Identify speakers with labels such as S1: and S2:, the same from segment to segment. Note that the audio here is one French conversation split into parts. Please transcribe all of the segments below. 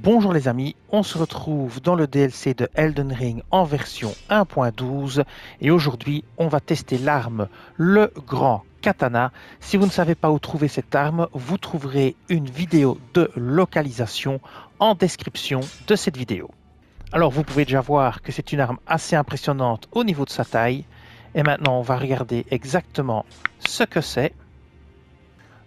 S1: Bonjour les amis, on se retrouve dans le DLC de Elden Ring en version 1.12 et aujourd'hui on va tester l'arme le grand katana. Si vous ne savez pas où trouver cette arme, vous trouverez une vidéo de localisation en description de cette vidéo. Alors vous pouvez déjà voir que c'est une arme assez impressionnante au niveau de sa taille et maintenant on va regarder exactement ce que c'est.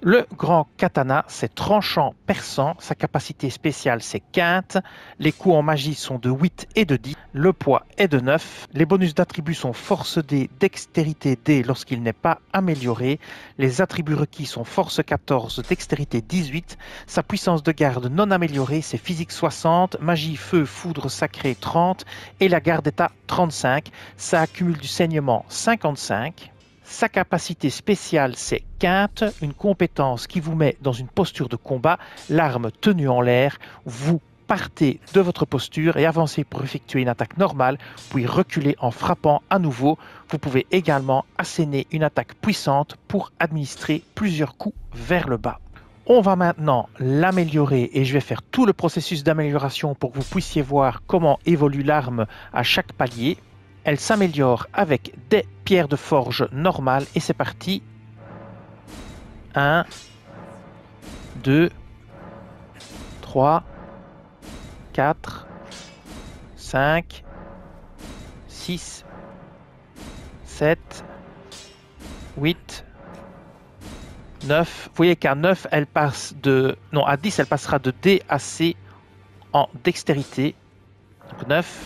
S1: Le grand katana, c'est tranchant, perçant, sa capacité spéciale c'est quinte, les coups en magie sont de 8 et de 10, le poids est de 9, les bonus d'attributs sont force D, dextérité D lorsqu'il n'est pas amélioré, les attributs requis sont force 14, dextérité 18, sa puissance de garde non améliorée c'est physique 60, magie, feu, foudre sacré 30 et la garde d'état 35, ça accumule du saignement 55. Sa capacité spéciale, c'est quinte, une compétence qui vous met dans une posture de combat, l'arme tenue en l'air. Vous partez de votre posture et avancez pour effectuer une attaque normale, puis reculez en frappant à nouveau. Vous pouvez également asséner une attaque puissante pour administrer plusieurs coups vers le bas. On va maintenant l'améliorer et je vais faire tout le processus d'amélioration pour que vous puissiez voir comment évolue l'arme à chaque palier. Elle s'améliore avec des pierres de forge normales et c'est parti. 1, 2, 3, 4, 5, 6, 7, 8, 9. Vous voyez qu'à 9, elle passe de... Non, à 10, elle passera de D à C en dextérité. Donc 9,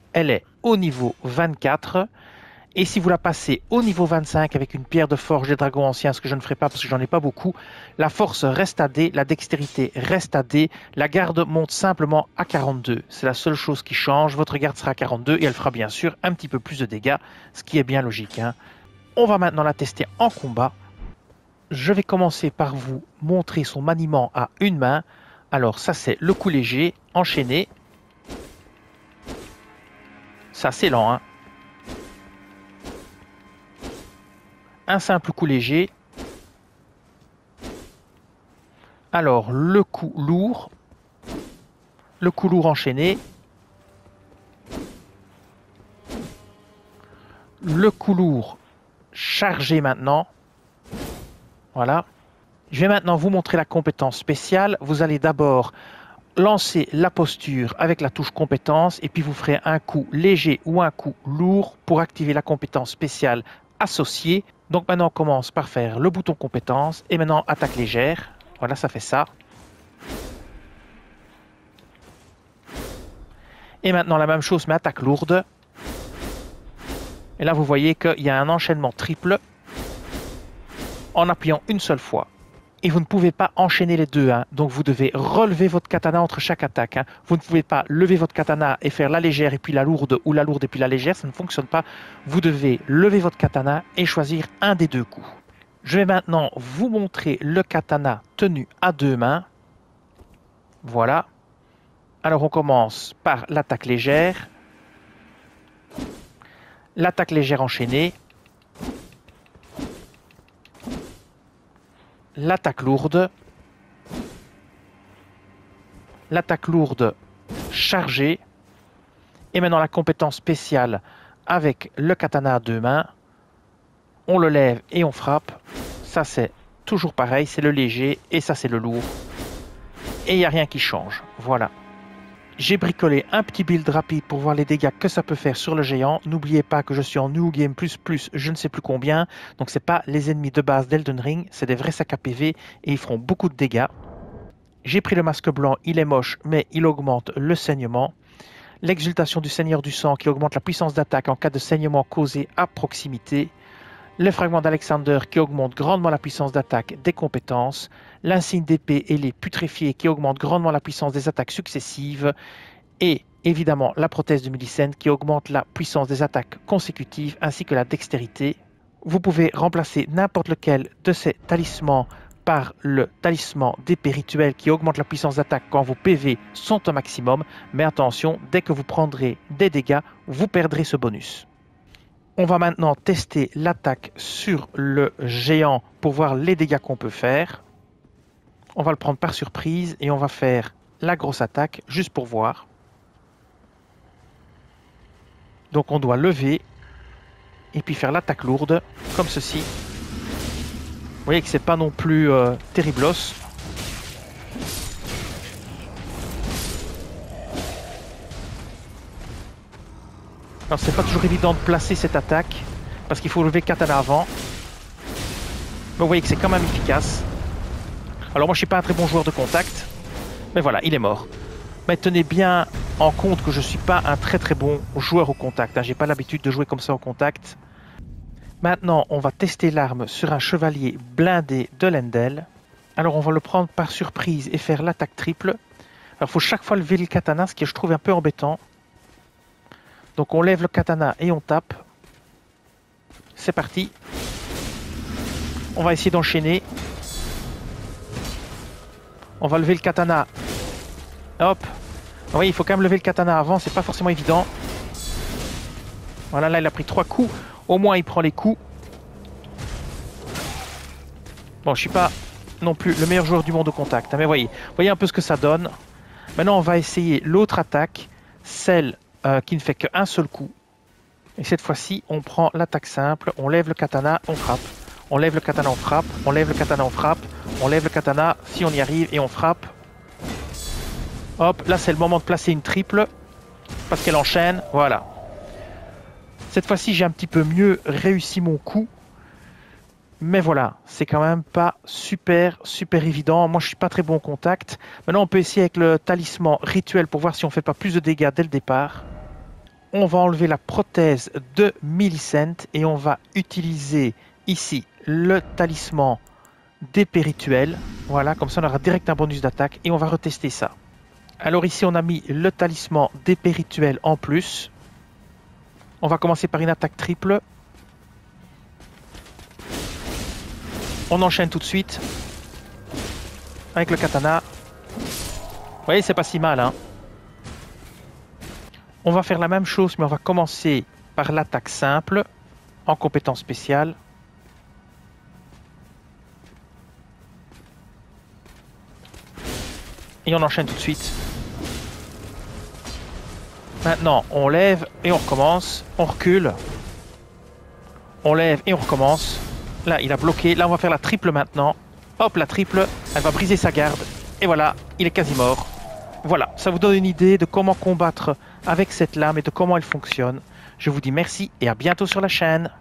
S1: elle est au niveau 24. Et si vous la passez au niveau 25 avec une pierre de forge des dragons anciens, ce que je ne ferai pas parce que j'en ai pas beaucoup, la force reste à D, la dextérité reste à D, la garde monte simplement à 42. C'est la seule chose qui change. Votre garde sera à 42 et elle fera bien sûr un petit peu plus de dégâts, ce qui est bien logique. Hein. On va maintenant la tester en combat. Je vais commencer par vous montrer son maniement à une main. Alors ça c'est le coup léger, enchaîné, c'est assez lent. Hein. Un simple coup léger. Alors, le coup lourd. Le coup lourd enchaîné. Le coup lourd chargé maintenant. Voilà. Je vais maintenant vous montrer la compétence spéciale. Vous allez d'abord lancez la posture avec la touche compétence et puis vous ferez un coup léger ou un coup lourd pour activer la compétence spéciale associée. Donc maintenant on commence par faire le bouton compétence et maintenant attaque légère. Voilà, ça fait ça. Et maintenant la même chose mais attaque lourde. Et là vous voyez qu'il y a un enchaînement triple en appuyant une seule fois et vous ne pouvez pas enchaîner les deux. Hein. Donc vous devez relever votre katana entre chaque attaque. Hein. Vous ne pouvez pas lever votre katana et faire la légère et puis la lourde ou la lourde et puis la légère. Ça ne fonctionne pas. Vous devez lever votre katana et choisir un des deux coups. Je vais maintenant vous montrer le katana tenu à deux mains. Voilà. Alors on commence par l'attaque légère. L'attaque légère enchaînée. l'attaque lourde. L'attaque lourde chargée. Et maintenant la compétence spéciale avec le katana à deux mains. On le lève et on frappe. Ça c'est toujours pareil, c'est le léger et ça c'est le lourd. Et il n'y a rien qui change. Voilà. J'ai bricolé un petit build rapide pour voir les dégâts que ça peut faire sur le géant. N'oubliez pas que je suis en New Game++, je ne sais plus combien. Donc c'est pas les ennemis de base d'Elden Ring, c'est des vrais sacs à PV et ils feront beaucoup de dégâts. J'ai pris le masque blanc, il est moche, mais il augmente le saignement. L'exultation du Seigneur du Sang qui augmente la puissance d'attaque en cas de saignement causé à proximité le fragment d'Alexander qui augmente grandement la puissance d'attaque des compétences, l'insigne d'épée et les putréfiés qui augmentent grandement la puissance des attaques successives, et évidemment la prothèse de milicène qui augmente la puissance des attaques consécutives ainsi que la dextérité. Vous pouvez remplacer n'importe lequel de ces talismans par le talisman d'épée rituelle qui augmente la puissance d'attaque quand vos PV sont au maximum, mais attention, dès que vous prendrez des dégâts, vous perdrez ce bonus. On va maintenant tester l'attaque sur le géant pour voir les dégâts qu'on peut faire. On va le prendre par surprise et on va faire la grosse attaque juste pour voir. Donc on doit lever et puis faire l'attaque lourde comme ceci. Vous voyez que c'est pas non plus euh, terrible terriblos. Alors c'est pas toujours évident de placer cette attaque, parce qu'il faut lever le avant. Mais vous voyez que c'est quand même efficace. Alors moi je suis pas un très bon joueur de contact, mais voilà, il est mort. Mais tenez bien en compte que je suis pas un très très bon joueur au contact, hein. j'ai pas l'habitude de jouer comme ça au contact. Maintenant, on va tester l'arme sur un chevalier blindé de Lendel. Alors on va le prendre par surprise et faire l'attaque triple. Alors il faut chaque fois lever le katana, ce qui je trouve un peu embêtant. Donc on lève le katana et on tape. C'est parti. On va essayer d'enchaîner. On va lever le katana. Hop. Oui, il faut quand même lever le katana avant, c'est pas forcément évident. Voilà, là il a pris trois coups. Au moins il prend les coups. Bon, je suis pas non plus le meilleur joueur du monde au contact. Hein, mais voyez, voyez un peu ce que ça donne. Maintenant, on va essayer l'autre attaque, celle euh, qui ne fait qu'un seul coup. Et cette fois-ci, on prend l'attaque simple, on lève le katana, on frappe. On lève le katana, on frappe. On lève le katana, on frappe. On lève le katana, si on y arrive, et on frappe. Hop, là c'est le moment de placer une triple. Parce qu'elle enchaîne, voilà. Cette fois-ci, j'ai un petit peu mieux réussi mon coup. Mais voilà, c'est quand même pas super, super évident. Moi, je suis pas très bon au contact. Maintenant, on peut essayer avec le talisman rituel pour voir si on fait pas plus de dégâts dès le départ. On va enlever la prothèse de Millicent et on va utiliser ici le talisman d'épée rituel. Voilà, comme ça on aura direct un bonus d'attaque et on va retester ça. Alors ici on a mis le talisman d'épée rituel en plus. On va commencer par une attaque triple. On enchaîne tout de suite. Avec le katana. Vous voyez, c'est pas si mal. Hein. On va faire la même chose, mais on va commencer par l'attaque simple, en compétence spéciale. Et on enchaîne tout de suite. Maintenant, on lève et on recommence. On recule. On lève et on recommence. Là, il a bloqué. Là, on va faire la triple maintenant. Hop, la triple. Elle va briser sa garde. Et voilà, il est quasi mort. Voilà, ça vous donne une idée de comment combattre avec cette lame et de comment elle fonctionne. Je vous dis merci et à bientôt sur la chaîne.